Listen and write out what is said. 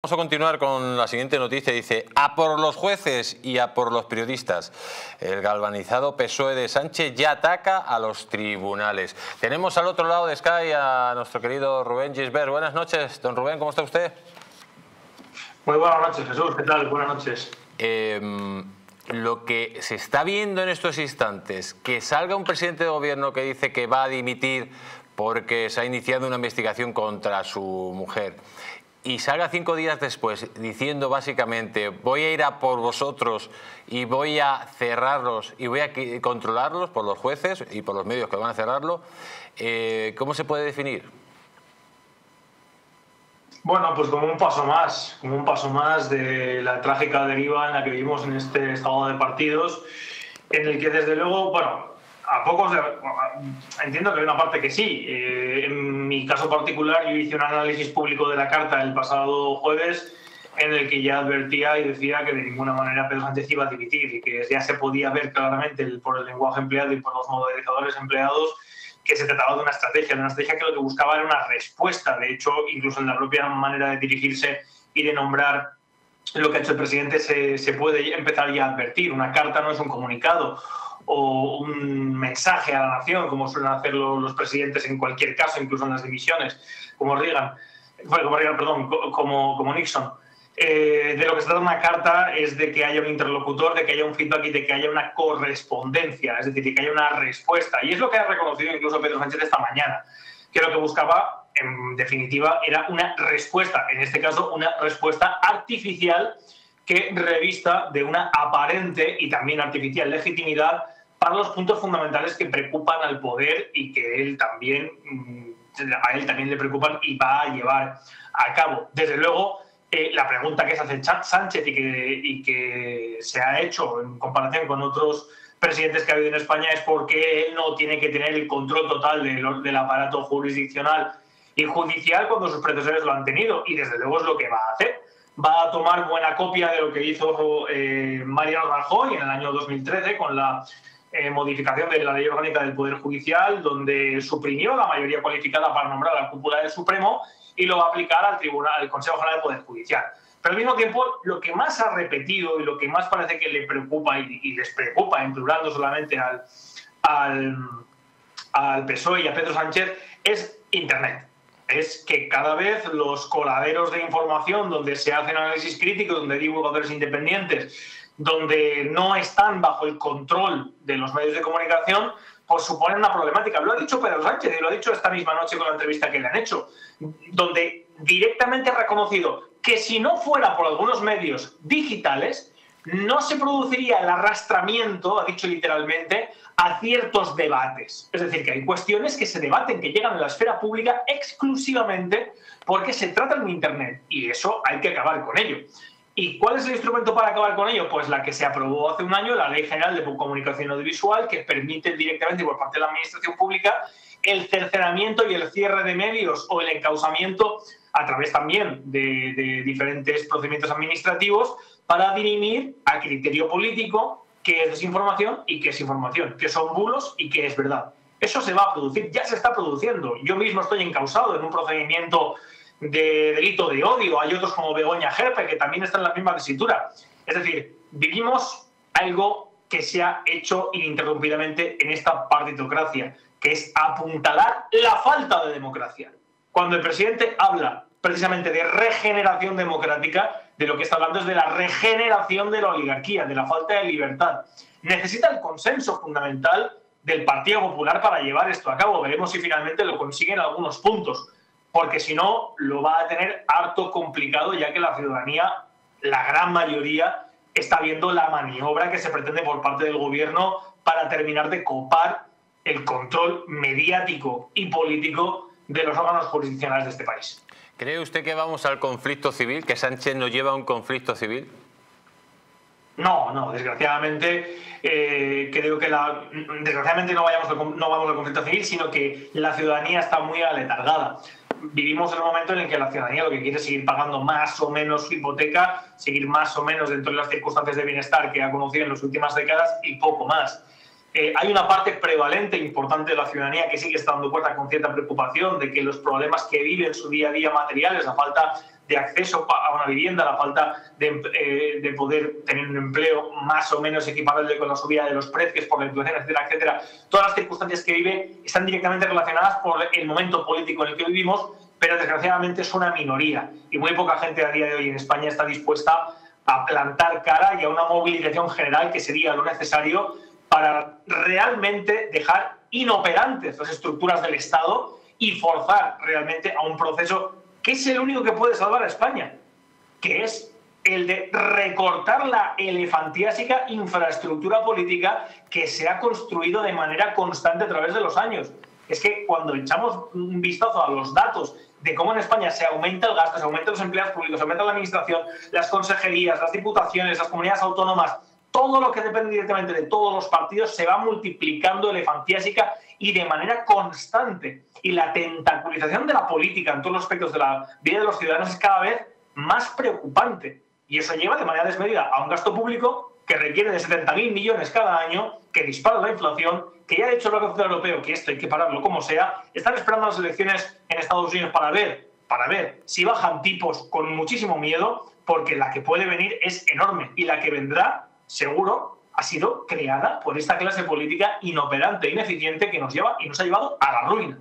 Vamos a continuar con la siguiente noticia. Dice, a por los jueces y a por los periodistas. El galvanizado PSOE de Sánchez ya ataca a los tribunales. Tenemos al otro lado de Sky a nuestro querido Rubén Gisbert. Buenas noches, don Rubén, ¿cómo está usted? Muy buenas noches, Jesús. ¿Qué tal? Buenas noches. Em, lo que se está viendo en estos instantes, que salga un presidente de gobierno que dice que va a dimitir porque se ha iniciado una investigación contra su mujer y salga cinco días después diciendo básicamente voy a ir a por vosotros y voy a cerrarlos y voy a controlarlos por los jueces y por los medios que van a cerrarlo, eh, ¿cómo se puede definir? Bueno, pues como un paso más, como un paso más de la trágica deriva en la que vivimos en este estado de partidos, en el que desde luego, bueno, a pocos entiendo que hay una parte que sí. Eh, en mi caso particular, yo hice un análisis público de la carta el pasado jueves en el que ya advertía y decía que de ninguna manera Pedro Sánchez iba a dimitir y que ya se podía ver claramente por el lenguaje empleado y por los modelizadores empleados que se trataba de una estrategia, de una estrategia que lo que buscaba era una respuesta. De hecho, incluso en la propia manera de dirigirse y de nombrar lo que ha hecho el presidente se, se puede empezar ya a advertir. Una carta no es un comunicado o un mensaje a la nación, como suelen hacerlo los presidentes en cualquier caso, incluso en las divisiones, como Reagan, como Reagan, perdón, como, como Nixon. Eh, de lo que se trata una carta es de que haya un interlocutor, de que haya un feedback y de que haya una correspondencia, es decir, de que haya una respuesta. Y es lo que ha reconocido incluso Pedro Sánchez esta mañana, que lo que buscaba, en definitiva, era una respuesta, en este caso, una respuesta artificial que revista de una aparente y también artificial legitimidad para los puntos fundamentales que preocupan al poder y que él también, mm, a él también le preocupan y va a llevar a cabo. Desde luego, eh, la pregunta que se hace Sánchez y que, y que se ha hecho en comparación con otros presidentes que ha habido en España es por qué él no tiene que tener el control total del aparato jurisdiccional y judicial cuando sus predecesores lo han tenido. Y desde luego es lo que va a hacer. Va a tomar buena copia de lo que hizo eh, Mariano Rajoy en el año 2013 con la eh, modificación de la ley orgánica del Poder Judicial, donde suprimió la mayoría cualificada para nombrar a la cúpula del Supremo y lo va a aplicar al Tribunal, al Consejo General del Poder Judicial. Pero al mismo tiempo, lo que más ha repetido y lo que más parece que le preocupa y, les preocupa, en solamente al, al, al PSOE y a Pedro Sánchez, es Internet es que cada vez los coladeros de información donde se hacen análisis críticos, donde hay divulgadores independientes, donde no están bajo el control de los medios de comunicación, pues suponen una problemática. Lo ha dicho Pedro Sánchez y lo ha dicho esta misma noche con la entrevista que le han hecho, donde directamente ha reconocido que si no fuera por algunos medios digitales, no se produciría el arrastramiento, ha dicho literalmente, a ciertos debates. Es decir, que hay cuestiones que se debaten, que llegan a la esfera pública exclusivamente porque se tratan de Internet y eso hay que acabar con ello. ¿Y cuál es el instrumento para acabar con ello? Pues la que se aprobó hace un año, la Ley General de Comunicación Audiovisual, que permite directamente por parte de la Administración Pública el cercenamiento y el cierre de medios o el encausamiento a través también de, diferentes procedimientos administrativos para dirimir a criterio político qué es desinformación y qué es información, qué son bulos y qué es verdad. Eso se va a producir, ya se está produciendo. Yo mismo estoy encausado en un procedimiento de delito de odio, hay otros como Begoña Gerpe que también están en la misma tesitura. Es decir, vivimos algo que se ha hecho ininterrumpidamente en esta partitocracia, que es apuntalar la falta de democracia. Cuando el presidente habla precisamente de regeneración democrática, de lo que está hablando es de la regeneración de la oligarquía, de la falta de libertad. Necesita el consenso fundamental del Partido Popular para llevar esto a cabo. Veremos si finalmente lo consiguen algunos puntos porque si no lo va a tener harto complicado ya que la ciudadanía, la gran mayoría, está viendo la maniobra que se pretende por parte del gobierno para terminar de copar el control mediático y político de los órganos jurisdiccionales de este país. ¿Cree usted que vamos al conflicto civil, que Sánchez nos lleva a un conflicto civil? No, no, desgraciadamente eh, creo que la, desgraciadamente no, vayamos no vamos al conflicto civil, sino que la ciudadanía está muy aletargada vivimos en momento en el que la ciudadanía lo que quiere es seguir pagando más o menos su hipoteca, seguir más o menos dentro de las circunstancias de bienestar que ha conocido en las últimas décadas y poco más. Eh, hay una parte prevalente importante de la ciudadanía que sigue estando cuenta con cierta preocupación de que los problemas que vive en su día a día materiales, la falta de acceso a una vivienda, la falta de, eh, de, poder tener un empleo más o menos equiparable con la subida de los precios por la inflación, etcétera, etcétera. Todas las circunstancias que vive están directamente relacionadas por el momento político en el que vivimos, pero desgraciadamente es una minoría y muy poca gente a día de hoy en España está dispuesta a plantar cara y a una movilización general que sería lo necesario para realmente dejar inoperantes las estructuras del Estado y forzar realmente a un proceso que es el único que puede salvar a España, que es el de recortar la elefantiásica infraestructura política que se ha construido de manera constante a través de los años. Es que cuando echamos un vistazo a los datos de cómo en España se aumenta el gasto, se aumentan los empleados públicos, se aumenta la administración, las consejerías, las diputaciones, las comunidades autónomas, todo lo que depende directamente de todos los partidos se va multiplicando elefantiásica y de manera constante. Y la tentaculización de la política en todos los aspectos de la vida de los ciudadanos es cada vez más preocupante. Y eso lleva de manera desmedida a un gasto público que requiere de 70.000 millones cada año, que dispara la inflación, que ya ha dicho el Banco Central Europeo que esto hay que pararlo como sea. Están esperando las elecciones en Estados Unidos para ver, para ver si bajan tipos con muchísimo miedo, porque la que puede venir es enorme y la que vendrá seguro, ha sido creada por esta clase política inoperante e ineficiente que nos lleva y nos ha llevado a la ruina.